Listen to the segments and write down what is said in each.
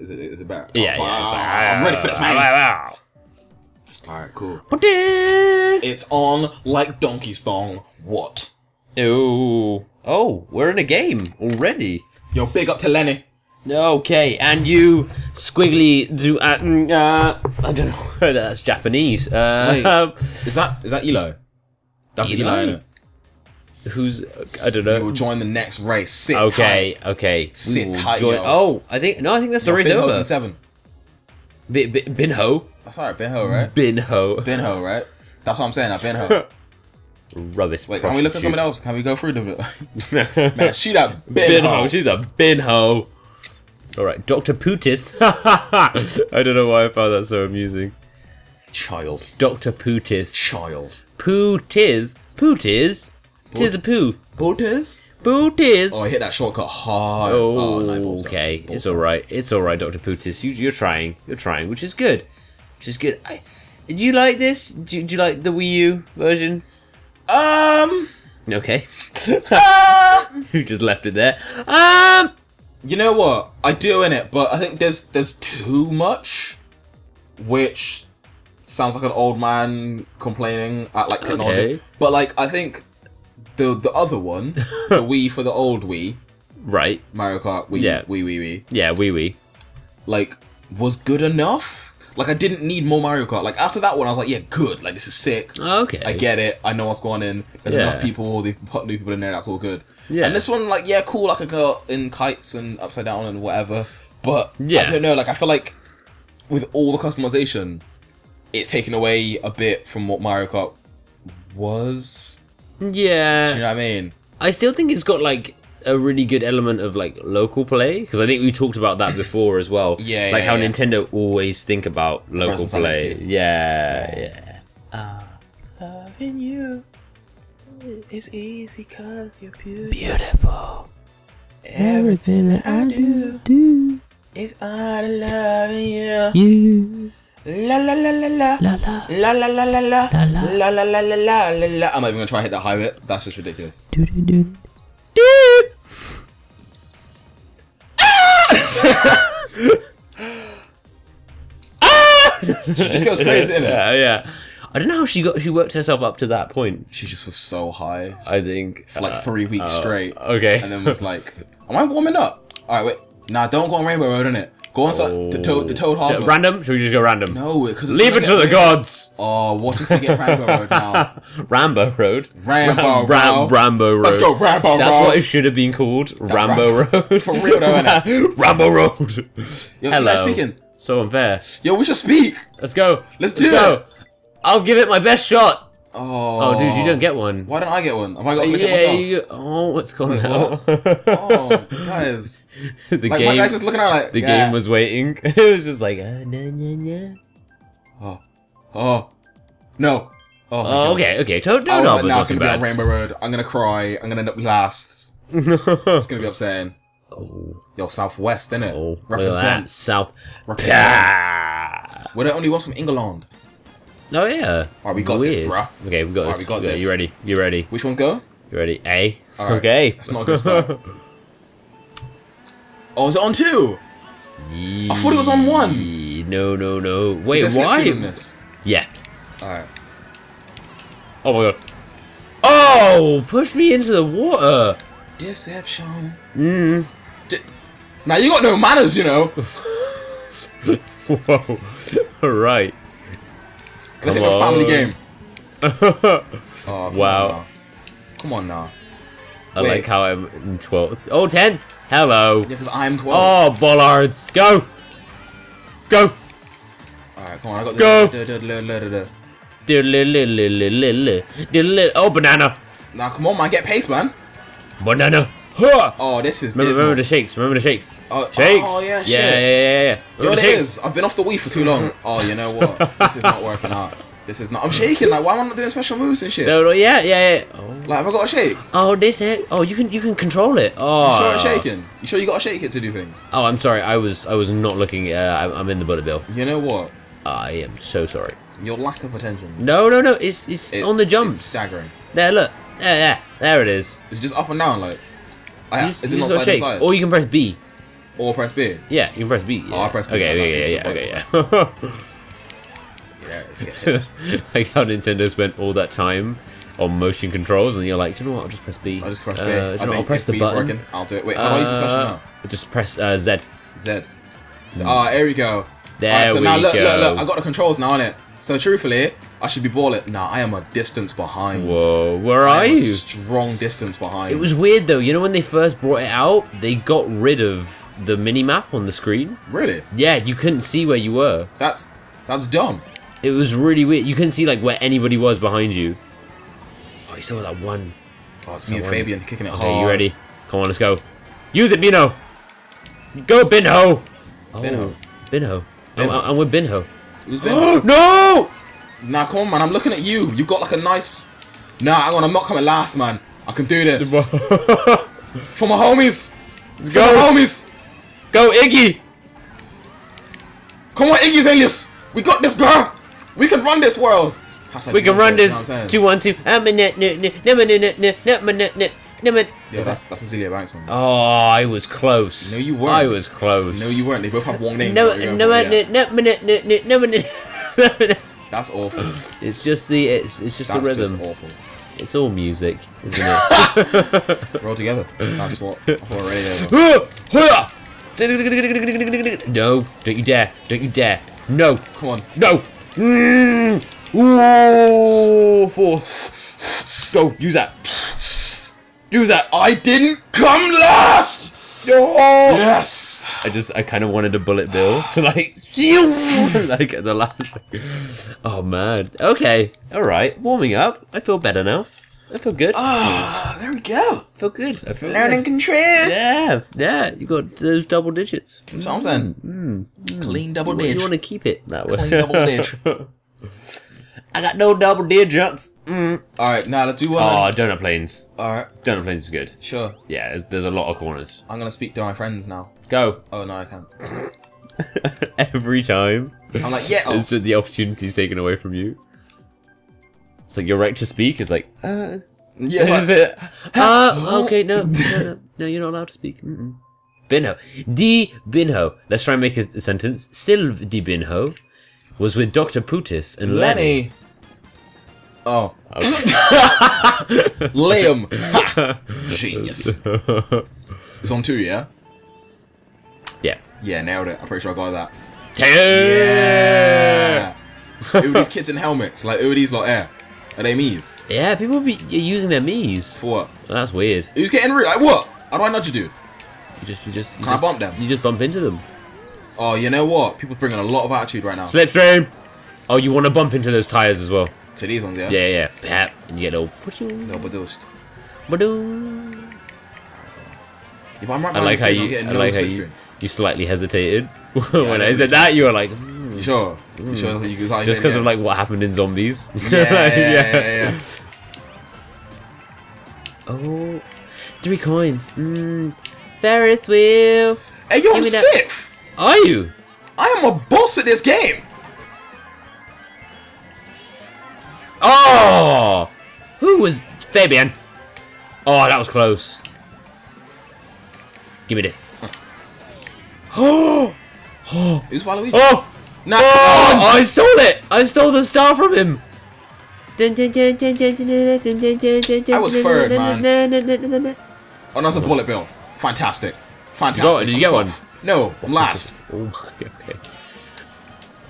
Is it? Is it better? Yeah, Oh, yeah. like, I'm ready for this, man. All right, cool. It's on like Donkey Kong. What? oh, oh, we're in a game already. Yo, big up to Lenny. Okay, and you squiggly do uh, mm, uh I don't know whether that's Japanese. Wait. Uh, Is that is that Eli? That's Eli. Eli? Who's I don't know. We'll join the next race. Sit Okay, tight. okay. Sit tight, join-. Oh, I think no, I think that's the Yo, race over. seven. Bin, bin, Binho, That's alright, Ben Ho, right? Binho, Ben Ho, right? That's what I'm saying. Ben Ho. rubbish. Wait, can we look at someone else? Can we go through them? Man, shoot that Binho, Ho. she's a Binho. All right, Doctor Putis. I don't know why I found that so amusing. Child. Doctor Putis. Child. Putis. Pootis. Tis a poo. Porters? Pootis. Oh, I hit that shortcut hard. Oh, no, okay. It's all right. It's all right, Doctor Putis. You, you're trying. You're trying, which is good. Which is good. I, do you like this? Do, do you like the Wii U version? Um, Okay. uh, you just left it there. Um. you know what? I do in it, but I think there's there's too much, which sounds like an old man complaining at like technology. Okay. But like, I think the the other one, the Wii for the old Wii, Right. Mario Kart Wii, Yeah. Wii, Wii, Wii, Yeah. Wii, Wii, like was good enough. Like I didn't need more Mario Kart. Like after that one, I was like, yeah, good. Like this is sick. Okay. I get it. I know what's going in. There's Yeah. enough people. They've put new people in there. That's all good. Yeah. And this one, like, yeah, cool. Like I could go in kites and upside down and whatever. But Yeah. I don't know. Like, I feel like with all the customization, it's taken away a bit from what Mario Kart was. Yeah. Do you know what I mean? I still think it's got like a really good element of like local play because I think we talked about that before as well. Yeah, like yeah, how yeah. Nintendo always think about local Versus play. too. Yeah, yeah. Uh, loving you is easy cause you're beautiful. Beautiful. Everything that I do Do is out of loving you. you La la la la la. la la La la la la la La, la. la la la la la la la. I'm not even gonna try and hit that high bit. That's just ridiculous. do do do. She just goes crazy, innit? Yeah, yeah. I don't know how she got. She worked herself up to that point. She just was so high I think for like three weeks uh, straight, Okay. and then was like, "Am I warming up?" All right, wait. Nah, don't go on Rainbow Road, innit? Go on so- the oh. Toad, the Toad Harbor. Random? Should we just go random? no, because Leave it to the gods. Oh, what if we get Rainbow Road now? Rambo Road. Rambo Ram- Road. Rambo Road. Let's go Rambo That's Road. what it should have been called. Rambo Road. For real though, innit? Rambo Road. Yo, Hello. Speaking. So unfair. Yo, we should speak. Let's go. Let's do go. it. I'll give it my best shot. Oh, Oh, dude, you don't get one. Why don't I get one? Have I got to it yeah, myself? you. Oh, what's going Wait, on? Oh, guys. the Like, my game. guy's just looking at like, the yeah. game was waiting. it was just like, uh, nah, nah, nah. Oh, oh, no. Oh, Oh, okay, okay. Don't, don't know like, it's gonna be on. Rainbow Road. I'm gonna cry. I'm gonna end up last. It's gonna be upsetting. oh, Yo, Southwest, innit? oh, look at that. Represent. South. Represent. Ah. We're the only ones from England. Oh yeah. Alright, we got this, Weird. bruh. Okay, we got Alright, this. we got Yeah, this. You ready? You ready? Which ones go? You ready? A. Alright, Okay. That's not a good start. oh, is it on two? I thought it was on one. No, no, no. Wait, why? this? Yeah. Alright. Oh my god. Oh, push me into the water. Deception. Mm. Now you got no manners, you know. Whoa. All right. This Come ain't a family game. Oh, come Wow. On. Come on now. I Wait. like how I'm in 12th. Oh, 10th. Hello. Yeah, because I'm 12. Oh, bollards. Go. Go. Alright, come on. I got Go. the- Diddle-diddle-diddle-diddle. Oh, banana. Now, come on, man. Get pace, man. Banana. Huh. Oh, this is. Remember, remember the shakes. Remember the shakes. Oh, Shakes. Oh, yeah, yeah, shit. yeah, yeah, yeah. Yo, Remember the shakes. is. I've been off the Wii for too long. Oh, you know what? this is not working out. This is not. I'm shaking. Like, why am I not doing special moves and shit? No, no, yeah, yeah, yeah. Oh, Like, have I got a shake? oh this it. Oh, you can you can control it. Oh, You sure it's shaking? You sure you got to shake it to do things? Oh, I'm sorry. I was I was not looking. Uh, I'm, I'm in the bullet bill. You know what? I am so sorry. Your lack of attention. No, no, no. It's it's, It's, on the It's jumps. staggering. There, look. There, there, there it is. It's just up and down. Like, I, just- is it not just gotta side to shake. side? Or you can press B. Or press B. Yeah, you can press B. Yeah. Oh, I press B, Okay, that's okay, easy yeah, yeah, okay, yeah. Yeah, it's like how Nintendo spent all that time on motion controls, and you're like, do you know what? I'll just press B. I'll just press Uh, do you I know I'll press the B's button. working, I'll do it. Wait, how do I use the Uh, now? Just press uh, Z. Z. Ah, here we go. There Alright, so we now look, go. look, look. I got the controls now, on it. So truthfully, I should be balling. Nah, I am a distance behind. Whoa, where I are am a you? strong distance behind. It was weird though. You know when they first brought it out, they got rid of the mini map on the screen. really. Yeah, you couldn't see where you were. That's that's dumb. It was really weird. You couldn't see like where anybody was behind you. Oh, you saw that one. Oh, it's me and Someone- Fabian kicking it Okay, hard. you ready? Come on, let's go. Use it, Bino. Go, Binho. Oh, Binho. Binho. I'm, I'm with Binho. Who's been? no! Nah, come on, man. I'm looking at you. You got like a nice. Nah, hang on. I'm not coming last, man. I can do this. For my homies. Let's For go. homies. Go, Iggy. Come on, Iggy Azalea's. We got this, bro. We can run this world. We can run you this know what I'm saying? two one two. I'm a net net net net net net net net net. Yeah, that's that's Azealia Banks, man. Oh, I was close. No, you weren't. I was close. No, you weren't. They both have one name. No, What are you no, going for? no, Yeah. no, no, no, no, no, no, no. That's awful. It's just the it's it's just That's the just rhythm. awful. It's all music, isn't it? Roll together. That's what. That's what we're no, don't you dare! Don't you dare! No, Come on. no! Mm. Ooh, force. Go, use that. Use that. I didn't come last. Yes. I just, I kind of wanted a bullet bill to like, like at the last. Oh man. Okay. All right. Warming up. I feel better now. I feel good. Ah, there we go. I feel good. I feel Learning good. controls. Yeah, yeah. You got those double digits. That's what I'm saying. Clean double You, digit. want to keep it that way. Clean double digit. I got no double digits. Mm. All right, now let's do one. Oh, Donut Plains. All right, Donut Plains is good. sure. Yeah, there's, there's a lot of corners. I'm gonna speak to my friends now. Go. Oh no, I can't. Every time. I'm like, yeah. Oh. It's the opportunity's taken away from you. It's like your right to speak is like, uh, yeah. is it? Uh, okay, no, no, no, no, you're not allowed to speak. Mm-mm. Binho. Di Binho. Let's try and make a, a sentence. Sylve Di Binho was with Dr. Putis and Lenny. Lenny. Oh, Okay. Liam. Ha! Genius. It's on two, yeah. yeah. Yeah, nailed it. I'm pretty sure I got that. Yeah. who are these kids in helmets? Like, who are these lot there? Are they Miis? Yeah, people be using their Miis. For what? That's weird. Who's getting rude? Like, what? How do I nudge you, dude? You just, you just, you Can I bump them? you just bump into them. Oh, you know what? People bringing a lot of attitude right now. Slipstream. Oh, you want to bump into those tires as well? To these ones, yeah? Yeah, yeah. Pap, and you get. No, but those. Ba-doom. If I'm right I like how you, I no like how you, you slightly hesitated when I I said that. You were like, hmm. You sure? You sure you could just because of like what happened in zombies. Yeah, yeah, yeah, yeah, yeah. Oh, three coins. Mm. Ferris wheel. Hey, yo, I'm sick! Are you? I am a boss at this game! Oh, who was Fabian? Oh, that was close. Give me this. Oh, oh. Who's Waluigi? oh, Nah, oh! come! I stole it. I stole the star from him. I was third, man. Oh, that's a bullet bill. Fantastic. Fantastic. You got? Did you get one? No, I'm last. Oh my. Okay.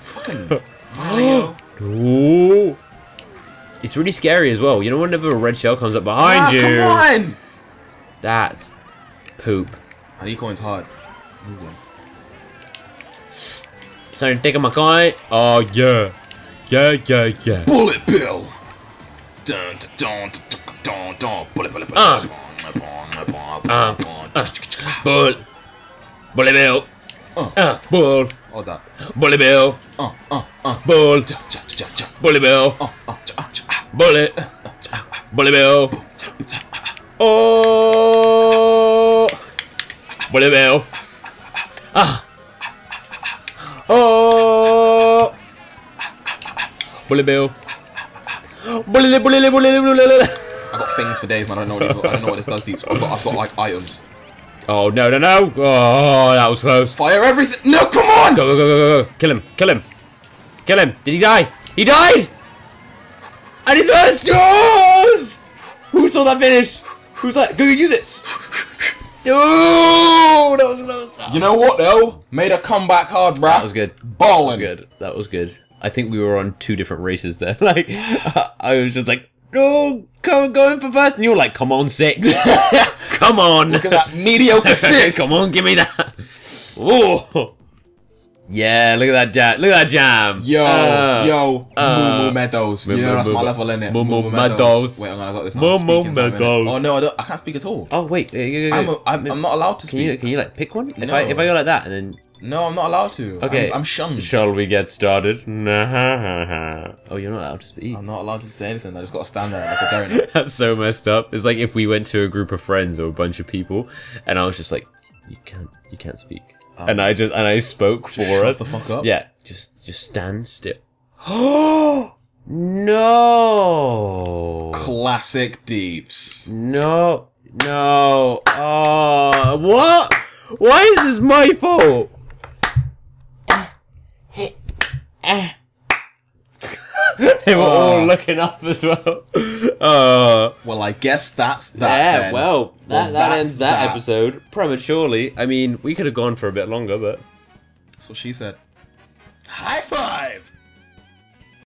Fucking Mario. Ooh. It's really scary as well. You know whenever a red shell comes up behind Ah, you. come on! That's poop. I need coins hard. Move on. Starting taking my coin. Oh yeah. Yeah, yeah, yeah. Bullet bill! Dun, dun, dun, dun, dun, dun. Bullet, bullet, bullet. Uh. Uh, bong, uh. bong. Bull. Bully bill. Uh. Uh, bull. All that. Bully bill. Uh, uh, uh. Bull. Bully bill. Uh, uh, ja, Bullet. Bully bill. Oh. Bully bill. Ah. Oh. Bully bill. Bully, bully, bully, bully, bully. I got things for days, man. I don't know what this, I don't know what this does, deep. I've got, I've got like items. Oh no no no! Oh, that was close. Fire everything! No, come on! Go go go go go! Kill him! Kill him! Kill him! Did he die? He died! And he's first! Yes! Who saw that finish? Who's that? Go use it! Oh, that was close. You know what though? Made a comeback hard, bruh. That was good. Balling. That was good. That was good. I think we were on two different races there. Like, I was just like, no, come going for first, and you were like, come on, sick, come on, Look at that mediocre six. come on, give me that. Oh, yeah, look at that jam, look at that jam. Yo, Uh, yo, uh, Moo Moo Meadows. Moo You know that's my level, innit? Moo Moo Moo Meadows. Wait, I got this. Moo Moo Meadows. Oh no, I, don't, I can't speak at all. Oh wait, yeah, yeah, yeah, I'm, a, I'm, I'm not allowed to Can you speak. can you like pick one? If No. I if I go like that and then No, I'm not allowed to. Okay. I'm, I'm shunned. shall we get started? oh, you're not allowed to speak. I'm not allowed to say anything. I just got to stand there like a donut. That's so messed up. It's like if we went to a group of friends or a bunch of people, and I was just like, "You can't, you can't speak," and um, I just and I spoke for shut us. the fuck up. Yeah, just just stand still. Oh no! Classic deeps. No, no. Oh, what? Why is this my fault? Eh, eh, eh. they were all Oh. looking up as well. Uh, Well, I guess that's that. yeah, then. well, that, Well, that that's ends that, that. episode prematurely. I mean, we could have gone for a bit longer, but That's what she said. High five.